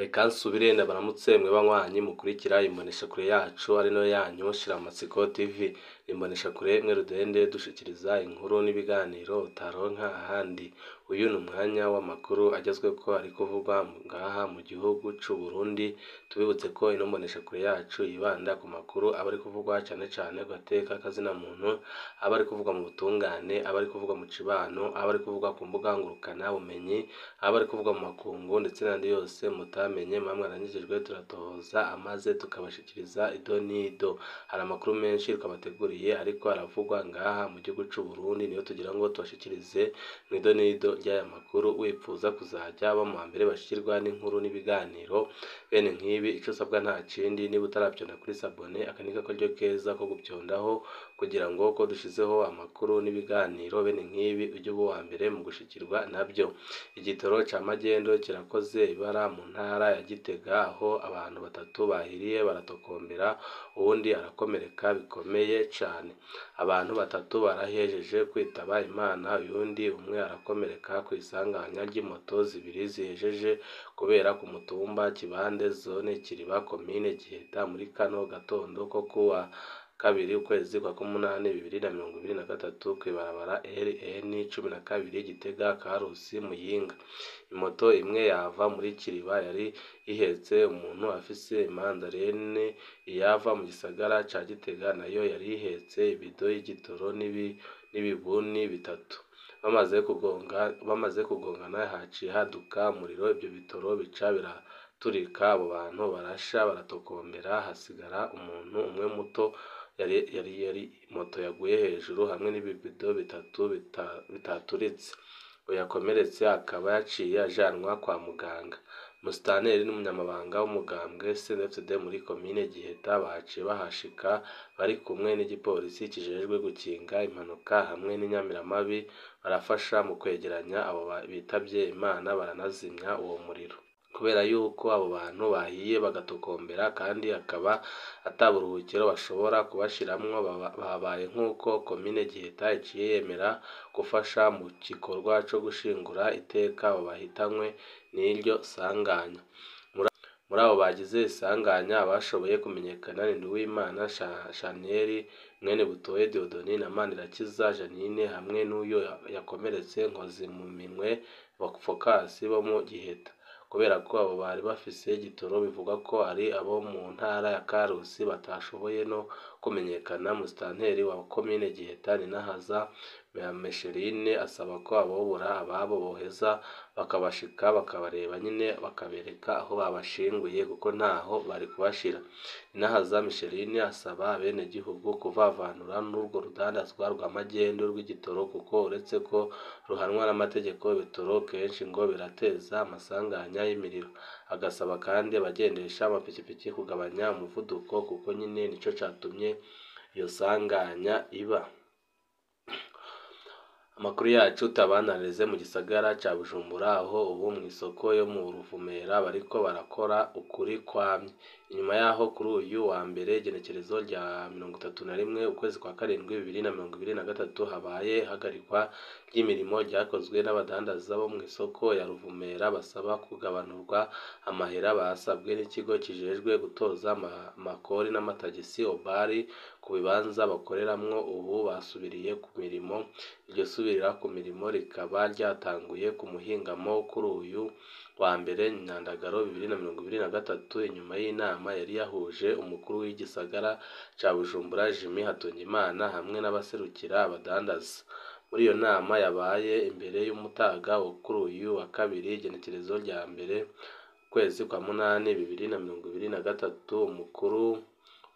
Reka nsubire ndabaramutse mwe banywanyi mukurikira imboneshakure yacu ari na yo yanyu Shiramatsiko TV. Imboneshakure imwe rudende dushikiriza inkuru n'ibiganiro utaronka ahandi. Uyu ni umwanya w'amakuru agezweko ari kuvugwa ngaha mu gihugu c'u Burundi, tubibutse ko ino mboneshakure yacu yibanda ku makuru aba ari kuvugwa cane cane ku gateka k'azina muntu, aba ari kuvugwa mu butungane, aba ari kuvugwa mu cibano, aba ari kuvugwa ku mbuga ngurukana bumenyi, aba ari kuvugwa mu makungu ndetse n'ayandi yose mutamenye. Mwe mwaranyigijwe turatohoza amaze tukabashikiriza ido n'ido. Hari amakuru menshi twabateguriye ariko aravugwa ngaha mu gihugu c'u Burundi niyo tugira ngo tubashikirize mw'ido n'ido. Ry'aya makuru, wipfuza kuzaja aba mu mbere bashikirwa n'inkuru n'ibiganiro. Bene nk'ibi, ico usabwa nta kindi niba utaravyonda kuri sabone aka karyo keza ko guvyondaho kugira ngo ko dushizeho amakuru n'ibiganiro bene nk'ibi uje uba uwa mbere mu gushikirwa navyo. Igitoro ca magendo kirakoze ibara mu ntara ya Gitega aho abantu batatu bahiriye baratokombera uwundi arakomereka bikomeye cane. Abantu batatu barahejeje kwitaba Imana uyundi umwe arakomereka kw'isanganya ry'imoto zibiri zihejeje kubera ku mutumba Kibande zone Kiriba komine Giheta muri kano gatondo ko kuwa kabiri ukwezi kwa k'umunani bibiri na mirongo ibiri na gatatu kw'ibarabara RN cumi na kabiri Gitega Karusi Muyinga. Imoto imwe yava muri Kiriba yari ihetse umuntu afise imandarene, iyava mu gisagara ca Gitega na yo yari ihetse ibido y'igitoro n'ibibuni bitatu. Bamaze kugonga bamaze kugongana haciye haduka umuriro ivyo bitoro bica biraturika abo bantu barasha baratokombera hasigara umuntu umwe muto yari yari yari moto yaguye hejuru hamwe n'ibibido bitatu bitaturitse. Yakomeretse akaba yaciye ajanwa kwa muganga. Musitanteri n'umunyamabanga w'umugambwe CNDD muri komine Giheta baciye bahashika bari kumwe n'igipolisi kijejwe gukinga impanuka hamwe n'inyamiramabi, barafasha mu kwegeranya abo bitavye Imana baranazimya uwo muriro. Kubera yuko abo bantu bahiye bagatokombera kandi akaba ata buruhukiro bashobora kubashiramwo, babaye nk'uko komine Giheta iciye yemera gufasha mu gikorwa co gushingura iteka abo bahitanywe n'iryo sanganya. Muri abo bagize isanganya abashoboye kumenyekana ni Nduwimana Shanel, Mwenebutoyi Dieudonne na Manirakiza Jeannine hamwe n'uyo yakomeretse Nkozimuminwe Phocas bo mu Giheta. Kubera ko abo bari bafise igitoro bivugwa ko ari abo mu ntara ya Karusi batashoboye no kumenyekana, musitanteri wa komine Giheta Ninahaza Micheline asaba ko abobura ababo boheza bakabashika bakabareba nyene bakabereka aho babashinguye kuko ntaho bari kubashira. Ninahaza Micheline asaba abenegihugu kuvavanura n'urwo rudandazwa rwa magendu rw'igitoro kuko uretse ko ruhanwa n'amategeko, ibitoro kenshi ngo birateza amasanganya y'imiriro. Agasaba kandi abagendesha amapikipiki kugabanya umuvuduko kuko nyene nico catumye iyo sanganya iba. Amakuru yacu tuyabandanirize mu gisagara ca Bujumbura aho ubu mw'isoko yo mu Ruvumera bariko barakora ukuri kwamye. Inyuma yaho kuri uyu wa mbere igenekerezo rya mirongo itatu na rimwe ukwezi kwa karindwi bibiri na mirongo ibiri na gatatu habaye ihagarikwa ry'imirimo ryakozwe n'abadandaza bo mw'isoko ya Ruvumera basaba kugabanurwa amahera basabwe n'ikigo kijejwe gutoza amakori n'amatagisi OBR ku bibanza bakoreramwo ubu basubiriye ku mirimo. Iryo subirira ku mirimo rikaba ryatanguye ku muhingamo kuri uyu wa mbere Nyandagaro bibiri na mirongo ibiri na gatatu inyuma y'inama yari yahuje umukuru w'igisagara ca Bujumbura Jimmy Hatungimana hamwe n'abaserukira abadandaza. Muri iyo nama yabaye imbere y'umutaga kuri uyu wa kabiri igenekerezo rya mbere ukwezi kwa munani bibiri na mirongo ibiri na gatatu, umukuru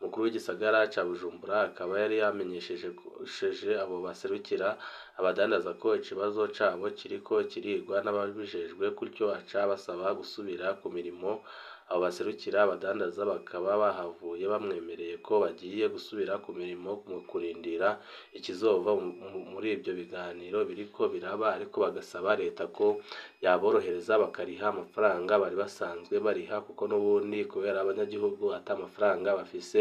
umukuru w'igisagara ca Bujumbura akaba yari yamenyesheje abo baserukira abadandaza ko ikibazo cabo kiriko kirigwa n'ababijejwe gutyo aca abasaba gusubira ku mirimo. Abo baserukira abadandaza bakaba bahavuye bamwemereye ko bagiye gusubira ku mirimo mu kurindira ikizova muri ivyo biganiro biriko biraba ariko bagasaba leta ko yaborohereza bakariha amafaranga bari basanzwe bariha kuko n'ubundi kubera abanyagihugu ata mafaranga bafise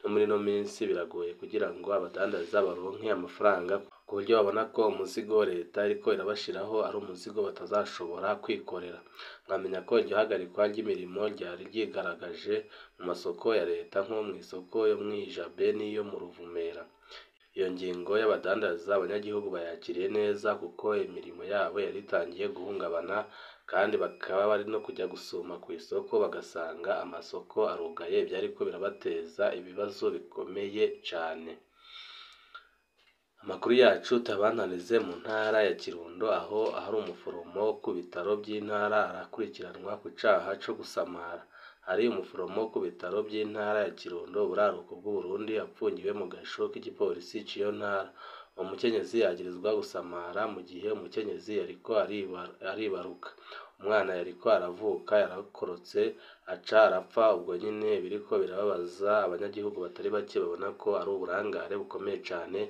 no muri ino minsi biragoye kugira ngo abadandaza baronke amafaranga. Ku buryo babona ko umuzigo leta iriko irabashiraho ari umuzigo batazashobora kwikorera. Mwamenya ko iryo hagarikwa ry'imirimo ryari ryigaragaje mu masoko ya leta nko mu isoko yo mw'ijabe n'iyo mu ruvumera. Iyo ngingo y'abadandaza abanyagihugu bayakiriye neza kuko imirimo yabo yari itangiye guhungabana kandi bakaba bari no kujya gusuma ku isoko bagasanga amasoko arugaye byariko birabateza ibibazo bikomeye cane. Amakuru yacu tabananize mu ntara ya Kirundo aho hari umuforomo ku bitaro by'intara arakurikiranwa ku caha co gusamara. Hari umuforomo ku bitaro by'intara ya Kirundo buraruko bw'Uburundi apfungiwe mu gasho k'igipolisi c'iyo ntara. Uwo mukenyezi yagirizwa gusamara mu gihe umukenyezi yariko aribaruka. Umwana yariko aravuka yarakorotse aca arapfa. Ubwo nyine biriko birababaza abanyagihugu batari bake babona ko ari uburangare bukomeye cane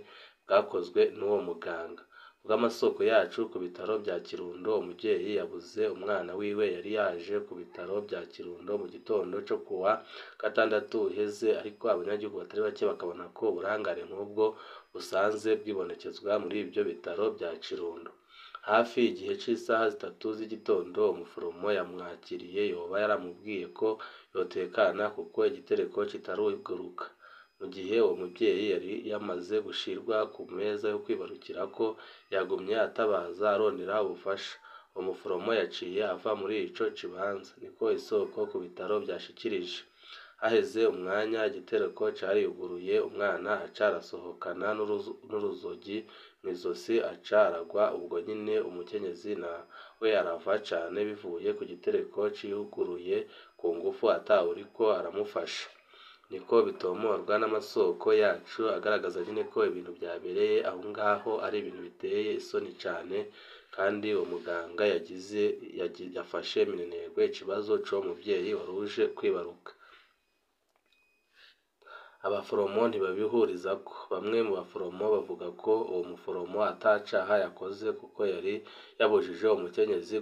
bwakozwe n'uwo muganga. Bw'amasoko yacu ku bitaro bya Kirundo umuvyeyi yabuze umwana wiwe yari yaje ku bitaro bya Kirundo mu gitondo co kuwa gatandatu uheze ariko abanyagihugu batari bake bakabona ko uburangare nk'ubwo busanzwe bwibonekezwa muri ivyo bitaro bya Kirundo. Hafi igihe c'isaha zitatu z'igitondo umuforomo yamwakiriye yoba yaramubwiye ko yotekana kuko igitereko kitaruguruka. Mu gihe uwo muvyeyi yari yamaze gushirwa ku meza yo kwibarukirako yagumye atabaza arondera ubufasha. Uwo muforomo yaciye ava muri ico kibanza. Niko isoko ku bitaro vyashikirije haheze umwanya igitereko cariyuguruye umwana aca arasohokana n'uruzogi mw'izosi aca aragwa ubwo nyine umukenyezi nawe arava cane bivuye ku gitereko ciyuguruye ku ngufu atawuriko aramufasha. Niko bitomorwa n'amasoko yacu agaragaza nyine ko ibintu vyabereye aho ngaho ari ibintu biteye isoni cane kandi uwo muganga yagize yafashe minenegwe ikibazo c'uwo muvyeyi wari uje kwibaruka. Abaforomo ntibabihurizako bamwe mu baforomo bavuga ko uwo muforomo ata caha yakoze kuko yari yabujije umukenyezi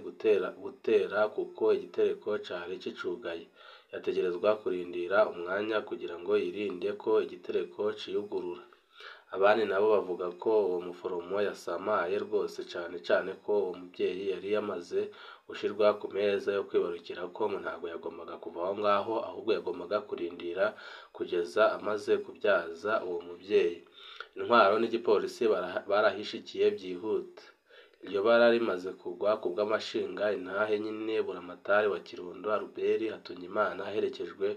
gutera kuko igitereko cari kicugaye. Yategerezwa kurindira umwanya kugira ngo yirinde ko igitereko ciyugurura abandi nabo bavuga ko uwo muforomo yasamaye rwose cane cane ko uwo muvyeyi yari yamaze gushirwa ku meza yo kwibarukirako ngo ntabwo yagombaga kuva aho ngaho ahubwo yagombaga kurindira kugeza amaze kubyaza uwo muvyeyi intwaro n'igipolisi barahishikiye vyihuta iryo bara rimaze kugwa ku bw'amashinga intahe nyine buramatari wa Kirundo Albert Hatunyimana aherekejwe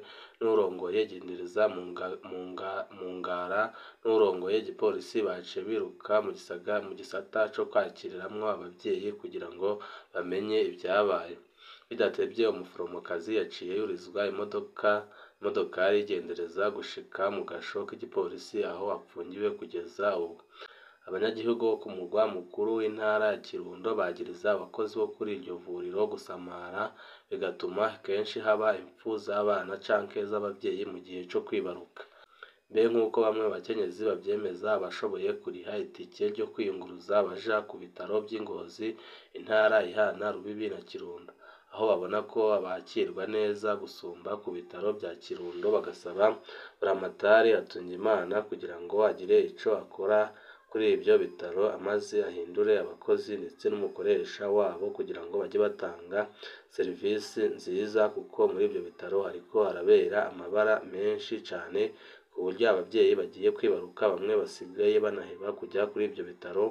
n'urongoye gendereza mu ngara n'urongoye igipolisi baciye biruka mu gisata co kwakiriramwo abavyeyi kugira ngo bamenye ivyabaye. Bidatevye umuforomokazi yaciye yurizwa imodoka imodokari igendereza gushika mu gasho k'igipolisi aho apfungiwe kugeza ubu. Abanyagihugu bo ku mugwa mukuru w'intara ya Kirundo bagiriza abakozi bo kuri iryo vuriro gusamara bigatuma kenshi haba impfu z'abana canke z'abavyeyi mu gihe co kwibaruka. Mbe nk'uko bamwe mu bakenyezi bavyemeza abashoboye kuriha itike ryo kwiyunguruza baja ku bitaro vy'i Ngozi intara ihana Rubibi na Kirundo. Aho babona ko bakirwa neza gusumba ku bitaro bya Kirundo bagasaba buramatari Hatungimana kugira ngo agire ico akora kuri ivyo bitaro amaze ahindure abakozi ndetse n'umukoresha wabo kugira ngo bajye batanga serivisi nziza kuko muri ivyo bitaro hariko harabera amabara menshi cane ku buryo abavyeyi bagiye kwibaruka bamwe basigaye banaheba kujya kuri ivyo bitaro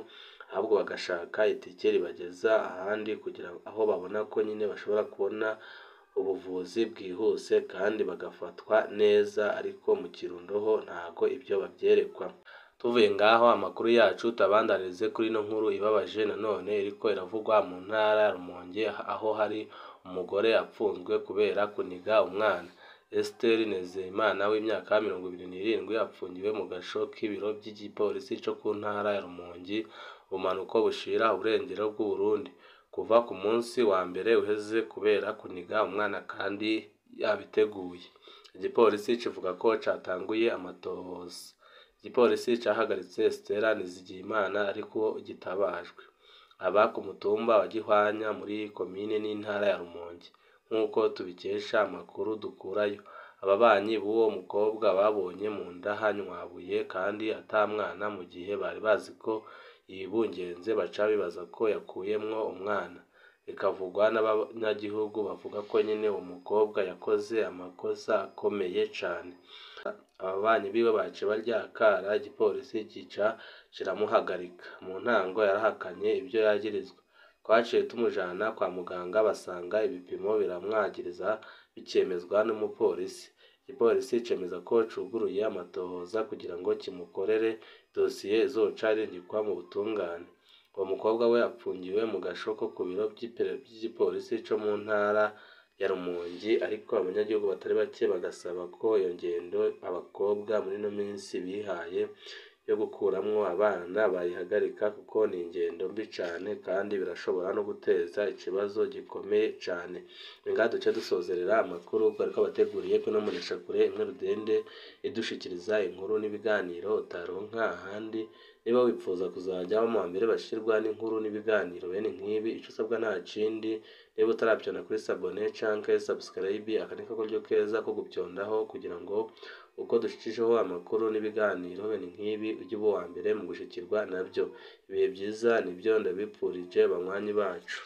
ahubwo bagashaka itike ribageza ahandi kugira aho babona ko nyine bashobora kubona ubuvuzi bwihuse kandi bagafatwa neza ariko mu Kirundo ho ntago ibyo babyerekwa. Tuvuye ngaho amakuru yacu tabandanize kuri ino nkuru ibabaje nanone iriko iravugwa mu ntara ya Rumonge aho hari umugore apfunzwe kubera kuniga umwana. Esther Nezeyimana w'imyaka mirongo ibiri n'irindwi apfungiwe mu gasho k'ibiro by'igipolisi co ku ntara ya Rumonge ubumanuko bushira uburengero bw'u Burundi kuva ku munsi wa mbere uheze kubera kuniga umwana kandi yabiteguye. Igipolisi kivuga ko catanguye amatohoza. Igipolisi cahagaritse Esther Nizigiyimana ariko gitabajwe. Aba ku mutumba wa Gihwanya muri komine n'intara ya Rumonge. Nk'uko tubikesha amakuru dukurayo ababanyi b'uwo mukobwa babonye mu nda hanywabuye kandi ata mwana mu gihe bari bazi ko yibungenze baca bibaza ko yakuyemwo umwana. Bikavugwa n'abanyagihugu bavuga ko nyine uwo mukobwa yakoze amakosa akomeye cane. Ababanyi biwe baciye baryakara igipolisi gica kiramuhagarika. Mu ntango yarahakanye ibyo yagirizwa. Twaciye tumujana kwa muganga basanga ibipimo biramwagiriza bikemezwa n'umupolisi. Igipolisi cemeza ko cuguruye amatohoza kugira ngo kimukorere dosiye izoca irungikwa mu butungane. Uwo mukobwa we apfungiwe mu gasho ko ku biro vy'igipolisi co mu ntara ya Rumongi ariko abanyagihugu batari bake bagasaba ko iyo ngendo abakobwa muri ino minsi bihaye yo gukuramwo abana bayihagarika kuko ni ingendo mbi cane kandi birashobora no guteza ikibazo gikomeye cane. Ni ngaha duce dusozerera amakuru twariko abateguriye kuri ino mboneshakure imwe rudende idushikiriza inkuru n'ibiganiro utaronka ahandi niba wipfuza kuzajya mu mbere bashirwa n'inkuru n'ibiganiro bene nk'ibi ico usabwa nta kindi niba utaravyonda kuri sabone canke subscribe aka niko karyo keza ko gupyondaho kugira ngo uko dushikijeho amakuru n'ibiganiro bene nk'ibi ujye uba uwa mbere mu gushikirwa navyo ibihe vyiza nivyo ndabipfurije banywanyi bacu.